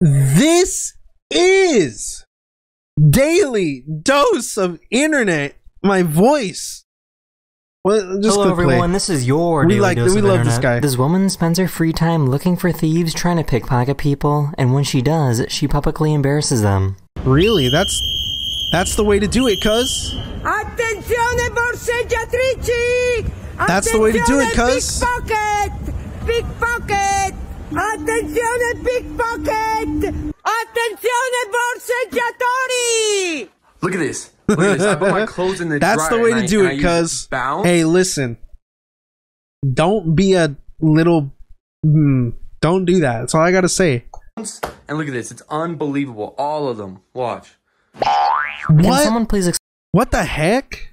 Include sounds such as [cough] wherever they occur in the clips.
This is daily dose of internet. My voice. Well, just Hello, click play. everyone. This is your We daily like- dose we of love this internet. guy. This woman spends her free time looking for thieves, trying to pickpocket people, and when she does, she publicly embarrasses them. Really? That's that's the way to do it, cuz. Attenzione borseggiatrici! That's the way to do it, Attenzione, cuz. Pickpocket! Pickpocket! Attenzione pickpocket! Attenzione borseggiatori! Look at this. Look at this. I put my [laughs] clothes in the That's the way to I- do it, cuz. Hey, listen. Don't be a little. Hmm, don't do that. That's all I gotta say. And look at this. It's unbelievable. All of them. Watch. Can someone please What the heck?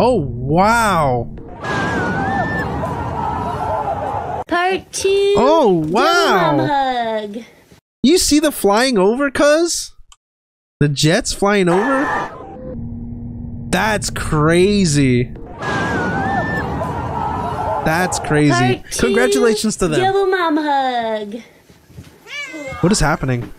Oh wow. Part two. Oh wow. mom hug. You see the flying over, cuz? The jets flying over? That's crazy. That's crazy. Two, Congratulations to them. Double mom hug. What is happening?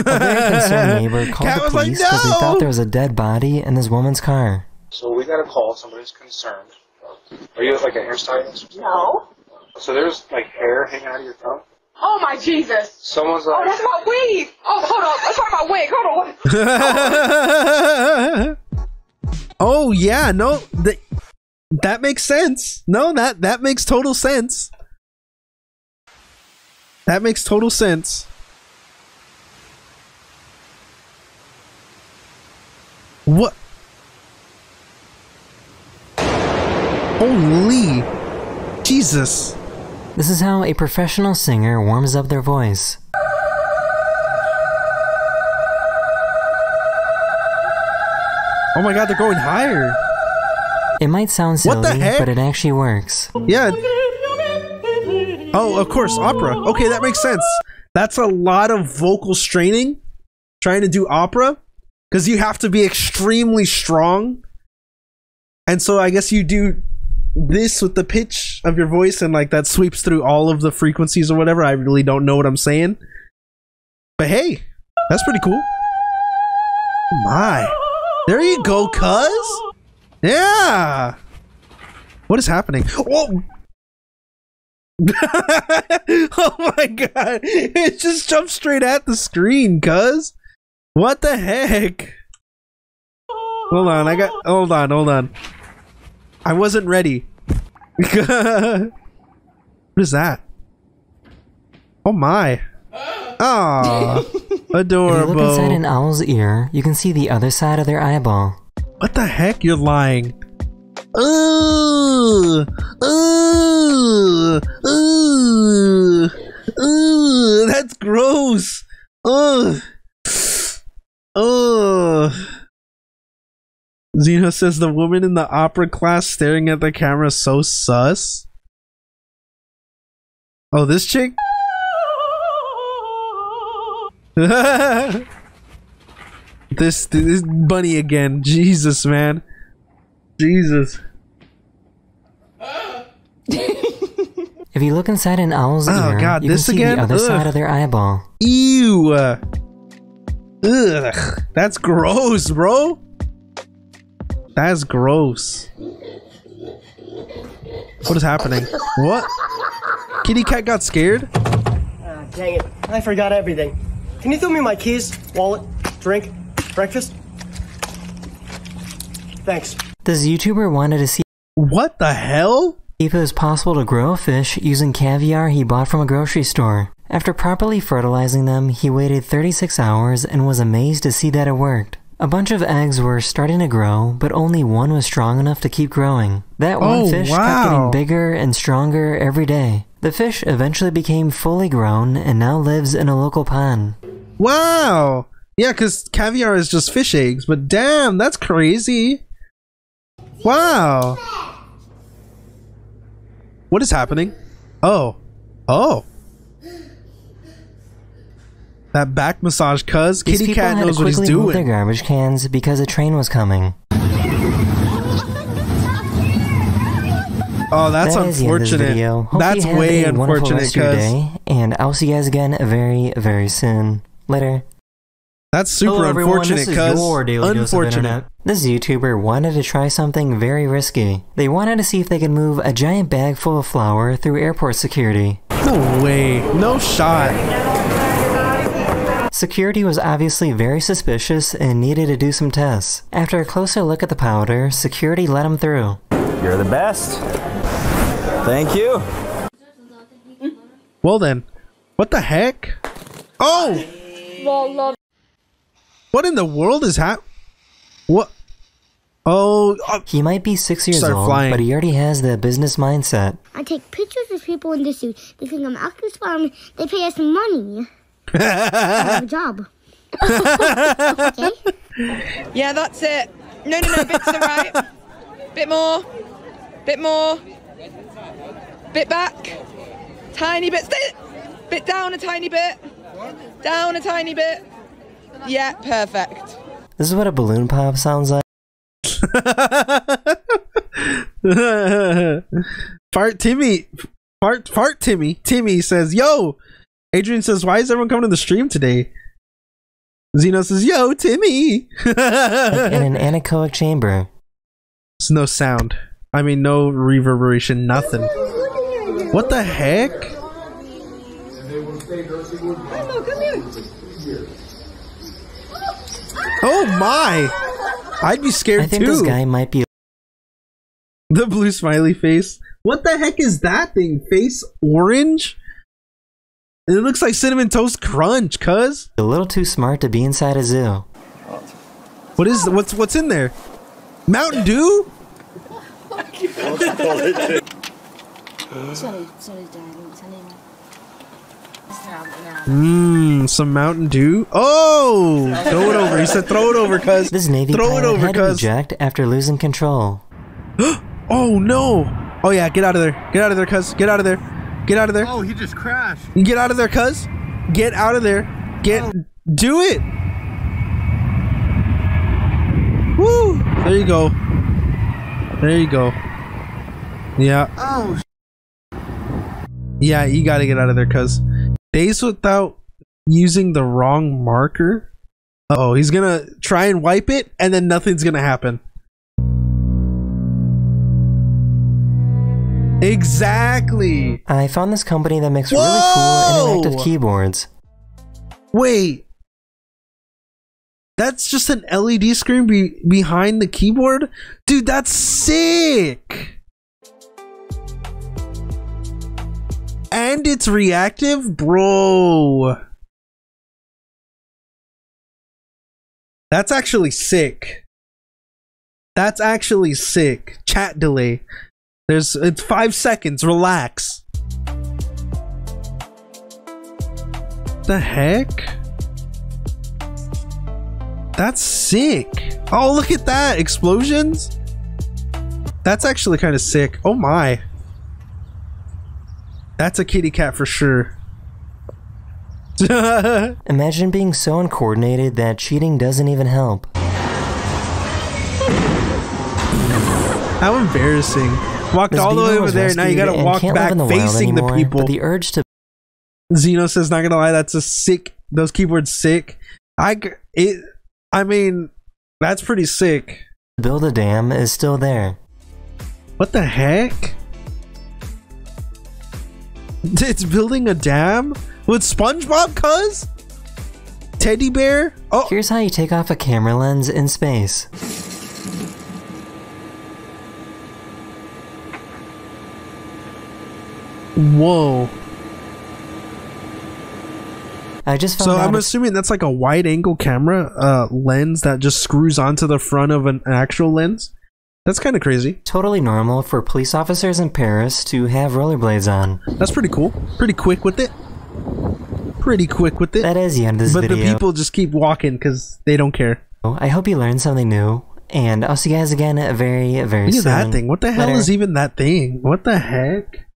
A very concerned [laughs] neighbor called Cat the police because they "No!" thought there was a dead body in this woman's car. So we got a call. Somebody's concerned. Are you like a hairstylist? No. So there's like hair hanging out of your thumb. Oh my Jesus. Someone's oh, like, Oh, that's my wig. Oh, hold on. Let's talk about wig. Hold on. [laughs] oh yeah, no, th- that makes sense. No, that that makes total sense. That makes total sense. What? Holy Jesus! This is how a professional singer warms up their voice. Oh my God, they're going higher. It might sound What the silly, heck? but it actually works. Yeah. Oh, of course, opera. Okay, that makes sense. That's a lot of vocal straining trying to do opera because you have to be extremely strong. And so I guess you do this with the pitch of your voice and like that sweeps through all of the frequencies or whatever. I really don't know what I'm saying. But hey, that's pretty cool. Oh my. There you go, cuz. Yeah. What is happening? Whoa. [laughs] oh my god. It just jumped straight at the screen, cuz. What the heck? Hold on, I got hold on, hold on. I wasn't ready. [laughs] what is that? Oh my. Ah, [laughs] If you look inside an owl's ear, you can see the other side of their eyeball. What the heck? You're lying. Ooh, ooh, ooh, ooh. That's gross. Ugh. Zeno says the woman in the opera class staring at the camera so sus. Oh, this chick? [laughs] this this bunny again. Jesus, man. Jesus. [laughs] If you look inside an owl's Oh, ear, God, you this can see again? the other Ugh. side of their eyeball. Ew. Ugh. That's gross, bro. That's gross. What is happening? What? Kitty cat got scared? Ah, dang it. I forgot everything. Can you throw me my keys, wallet, drink, breakfast? Thanks. This YouTuber wanted to see What the hell? if it was possible to grow a fish using caviar he bought from a grocery store. After properly fertilizing them, he waited 36 hours and was amazed to see that it worked. A bunch of eggs were starting to grow, but only one was strong enough to keep growing. That one Oh, fish wow. kept getting bigger and stronger every day. The fish eventually became fully grown and now lives in a local pond. Wow. Yeah, because caviar is just fish eggs, but damn, that's crazy. Wow. What is happening? Oh. Oh. That back massage, cuz Kitty Cat knows what he's quickly move their garbage cans because a train was coming. Oh, that's That is the end of this unfortunate. video. Hope That's you have way a wonderful unfortunate, rest of your cuz day, and I'll see you guys again very, very soon. Later. that's super Hello, everyone. unfortunate, This is cuz your daily dose of unfortunate. internet. This YouTuber wanted to try something very risky. They wanted to see if they could move a giant bag full of flour through airport security. No way. No shot. Security was obviously very suspicious and needed to do some tests. After a closer look at the powder, security let him through. You're the best. Thank you. Well then, what the heck? Oh, what in the world is hap? What? Oh, uh, He might be six years old, flying. but he already has the business mindset. I take pictures of people in the suit. They think I'm acting smart. They pay us money. I have a [laughs] job. okay? [laughs] Yeah, that's it. No, no, no, bit to the right. Bit more. Bit more. Bit back. Tiny bit. Stay. Bit down a tiny bit. Down a tiny bit. Yeah, perfect. This is what a balloon pop sounds like. [laughs] fart Timmy, fart fart Timmy. Timmy says, "Yo." Adrian says, "Why is everyone coming to the stream today?" Zeno says, "Yo, Timmy." in an [laughs] anechoic chamber. There's no sound. I mean, no reverberation, nothing. What the heck? Oh my! I'd be scared I think too. this guy might be The blue smiley face. What the heck is that thing? Face orange? It looks like cinnamon toast crunch, cuz. a little too smart to be inside a zoo. What is what's what's in there? Mountain Dew? Mmm, some Mountain Dew. Oh, throw it over. He said, "Throw it over, cuz." This Navy Throw it pilot over, had cuz. eject after losing control. [gasps] Oh no! Oh yeah, get out of there! Get out of there, cuz! Get out of there! Get out of there! Oh, he just crashed. You Get out of there, cuz! Get out of there! Get oh. do it! Woo! There you go. There you go. Yeah. Oh, Yeah, you gotta get out of there, cuz. Days without using the wrong marker. Oh, he's gonna try and wipe it, and then nothing's gonna happen. Exactly. I found this company that makes really cool interactive keyboards. Wait. That's just an LED screen be- behind the keyboard? Dude, that's sick. And it's reactive? Bro. That's actually sick. That's actually sick. Chat delay. There's it's 5 seconds. Relax. The heck? That's sick. Oh, look at that. Explosions? That's actually kind of sick. Oh my. That's a kitty cat for sure. [laughs] Imagine being so uncoordinated that cheating doesn't even help. How embarrassing. Walked all the way over there. Now you gotta walk back the facing the people. The urge to Zeno says, not gonna lie, that's a sick. Those keyboards sick. I it. I mean, that's pretty sick. build a dam is still there. What the heck? [laughs] It's building a dam with SpongeBob, cuz teddy bear. Oh, Here's how you take off a camera lens in space. Whoa! I just found so I'm assuming that's like a wide angle camera uh, lens that just screws onto the front of an, actual lens. That's kind of crazy. Totally normal for police officers in Paris to have rollerblades on. That's pretty cool. Pretty quick with it. Pretty quick with it. That is the end of this but video. the people just keep walking because they don't care. I hope you learned something new, and I'll see you guys again very, very soon. that thing. What the hell Later. is even that thing? What the heck?